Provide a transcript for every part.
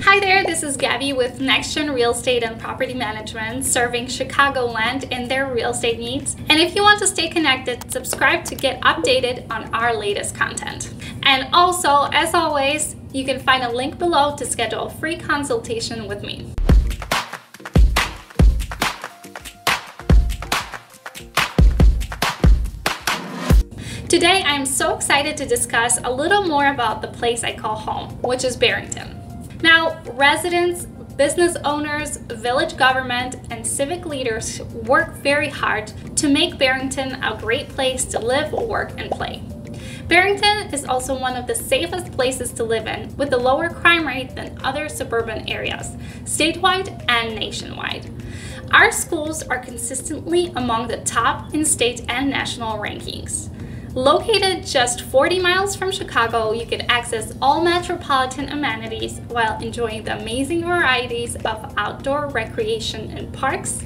Hi there, this is Gabi with Nex-Gen Real Estate and Property Management, serving Chicagoland in their real estate needs. And if you want to stay connected, subscribe to get updated on our latest content. And also, as always, you can find a link below to schedule a free consultation with me. Today, I am so excited to discuss a little more about the place I call home, which is Barrington. Now, residents, business owners, village government, and civic leaders work very hard to make Barrington a great place to live, work, and play. Barrington is also one of the safest places to live in, with a lower crime rate than other suburban areas, statewide and nationwide. Our schools are consistently among the top in state and national rankings. Located just 40 miles from Chicago, you can access all metropolitan amenities while enjoying the amazing varieties of outdoor recreation in parks,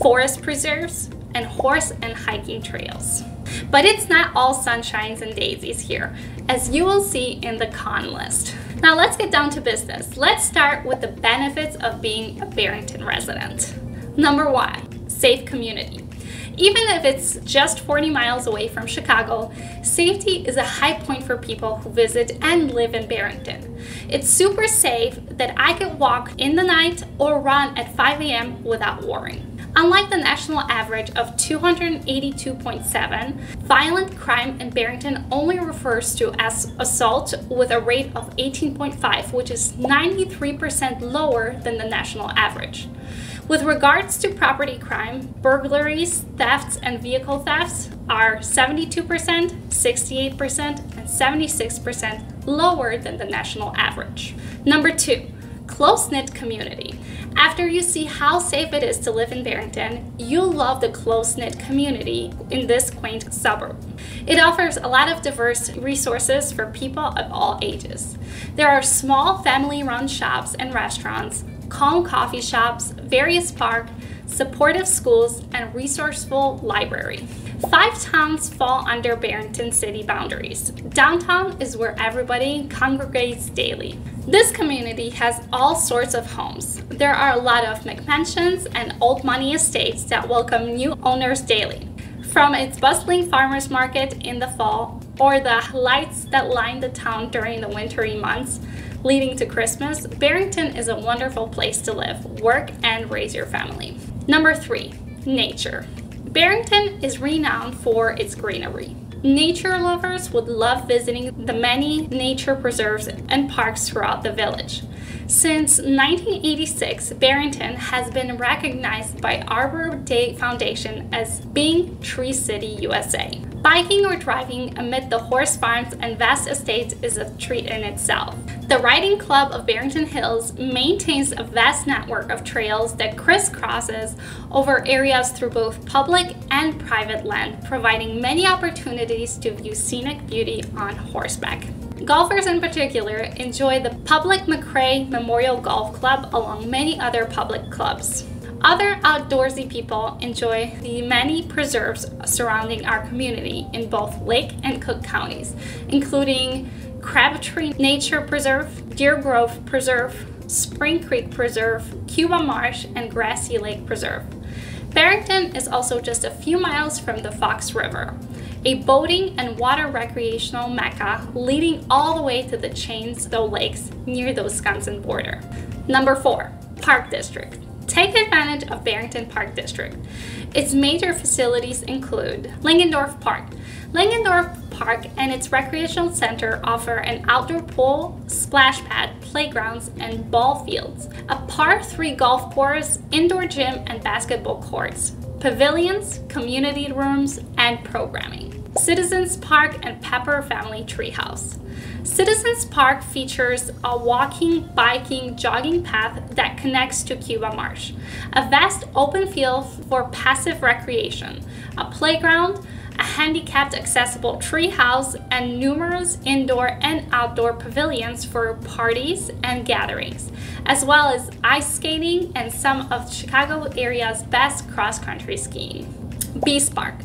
forest preserves, and horse and hiking trails. But it's not all sunshines and daisies here, as you will see in the con list. Now let's get down to business. Let's start with the benefits of being a Barrington resident. Number one, safe community. Even if it's just 40 miles away from Chicago, safety is a high point for people who visit and live in Barrington. It's super safe that I can walk in the night or run at 5 a.m. without worrying. Unlike the national average of 282.7, violent crime in Barrington only refers to as assault with a rate of 18.5, which is 93% lower than the national average. With regards to property crime, burglaries, thefts, and vehicle thefts are 72%, 68%, and 76% lower than the national average. Number two, close-knit community. After you see how safe it is to live in Barrington, you'll love the close-knit community in this quaint suburb. It offers a lot of diverse resources for people of all ages. There are small family-run shops and restaurants, calm coffee shops, various parks, supportive schools, and resourceful library. Five towns fall under Barrington city boundaries. Downtown is where everybody congregates daily. This community has all sorts of homes. There are a lot of McMansions and old money estates that welcome new owners daily. From its bustling farmers market in the fall or the lights that line the town during the wintry months, leading to Christmas, Barrington is a wonderful place to live, work, and raise your family. Number three, nature. Barrington is renowned for its greenery. Nature lovers would love visiting the many nature preserves and parks throughout the village. Since 1986, Barrington has been recognized by Arbor Day Foundation as being Tree City USA. Biking or driving amid the horse farms and vast estates is a treat in itself. The Riding Club of Barrington Hills maintains a vast network of trails that crisscrosses over areas through both public and private land, providing many opportunities to view scenic beauty on horseback. Golfers in particular enjoy the public Makray Memorial Golf Club along many other public clubs. Other outdoorsy people enjoy the many preserves surrounding our community in both Lake and Cook counties, including Crabtree Nature Preserve, Deer Grove Preserve, Spring Creek Preserve, Cuba Marsh, and Grassy Lake Preserve. Barrington is also just a few miles from the Fox River, a boating and water recreational mecca leading all the way to the Chainsville Lakes near the Wisconsin border. Number four, Park District. Take advantage of Barrington Park District. Its major facilities include Langendorf Park. Langendorf Park and its recreational center offer an outdoor pool, splash pad, playgrounds, and ball fields, a par 3 golf course, indoor gym, and basketball courts, pavilions, community rooms, and programming. Citizens Park and Pepper Family Treehouse. Citizens Park features a walking, biking, jogging path that connects to Cuba Marsh, a vast open field for passive recreation, a playground, a handicapped accessible treehouse, and numerous indoor and outdoor pavilions for parties and gatherings, as well as ice skating and some of Chicago area's best cross-country skiing. Beese Park.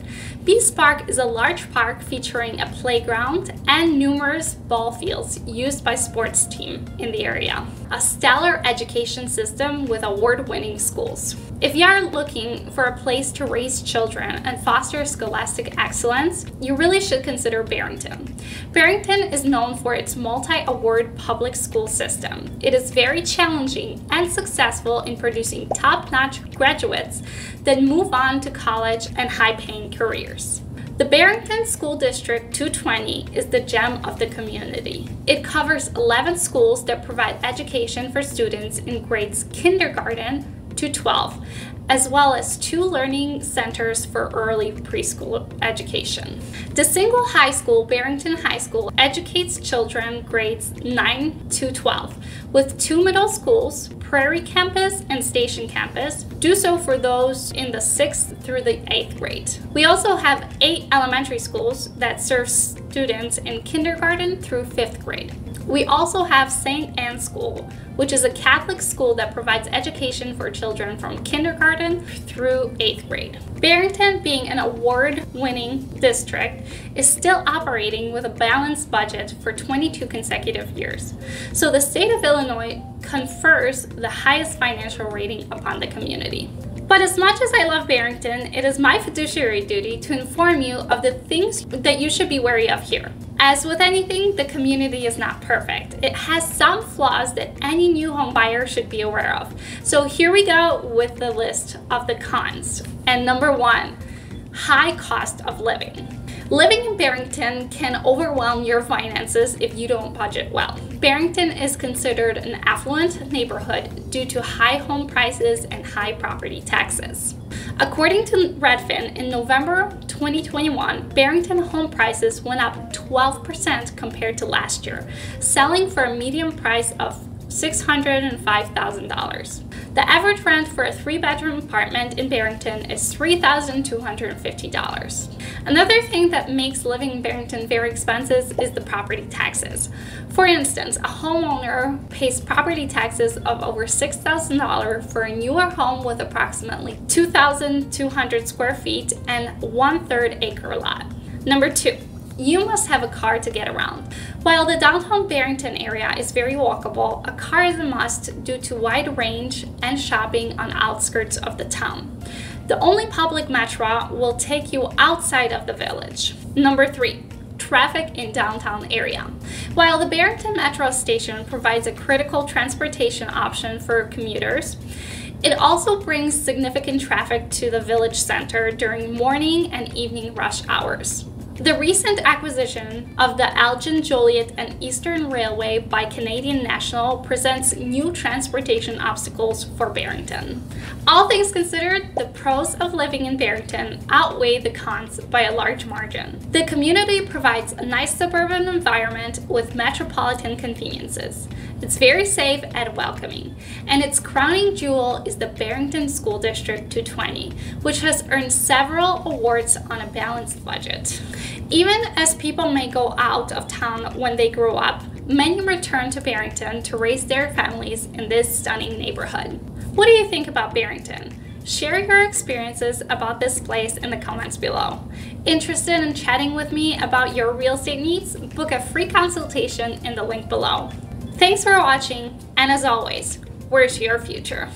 Beese Park is a large park featuring a playground and numerous ball fields used by sports teams in the area. A stellar education system with award-winning schools. If you are looking for a place to raise children and foster scholastic excellence, you really should consider Barrington. Barrington is known for its multi-award public school system. It is very challenging and successful in producing top-notch graduates that move on to college and high-paying careers. The Barrington School District 220 is the gem of the community. It covers 11 schools that provide education for students in grades kindergarten to 12, as well as two learning centers for early preschool education. The single high school, Barrington High School, educates children grades 9 to 12, with two middle schools, Prairie Campus and Station Campus. Do so for those in the 6th through the 8th grade. We also have eight elementary schools that serve students in kindergarten through 5th grade. We also have St. Anne's School, which is a Catholic school that provides education for children from kindergarten through 8th grade. Barrington, being an award-winning district, is still operating with a balanced budget for 22 consecutive years. So the state of Illinois confers the highest financial rating upon the community. But as much as I love Barrington, it is my fiduciary duty to inform you of the things that you should be wary of here. As with anything, the community is not perfect. It has some flaws that any new home buyer should be aware of. So here we go with the list of the cons. And number one, high cost of living. Living in Barrington can overwhelm your finances if you don't budget well. Barrington is considered an affluent neighborhood due to high home prices and high property taxes. According to Redfin, in November 2021, Barrington home prices went up 12% compared to last year, selling for a median price of $605,000. The average rent for a three bedroom apartment in Barrington is $3,250. Another thing that makes living in Barrington very expensive is the property taxes. For instance, a homeowner pays property taxes of over $6,000 for a newer home with approximately 2,200 square feet and one third acre lot. Number two, you must have a car to get around. While the downtown Barrington area is very walkable, a car is a must due to wide range and shopping on outskirts of the town. The only public metro will take you outside of the village. Number three, traffic in downtown area. While the Barrington Metro Station provides a critical transportation option for commuters, it also brings significant traffic to the village center during morning and evening rush hours. The recent acquisition of the Elgin Joliet and Eastern Railway by Canadian National presents new transportation obstacles for Barrington. All things considered, the pros of living in Barrington outweigh the cons by a large margin. The community provides a nice suburban environment with metropolitan conveniences. It's very safe and welcoming, and its crowning jewel is the Barrington School District 220, which has earned several awards on a balanced budget. Even as people may go out of town when they grow up, many return to Barrington to raise their families in this stunning neighborhood. What do you think about Barrington? Share your experiences about this place in the comments below. Interested in chatting with me about your real estate needs? Book a free consultation in the link below. Thanks for watching, and as always, where's your future?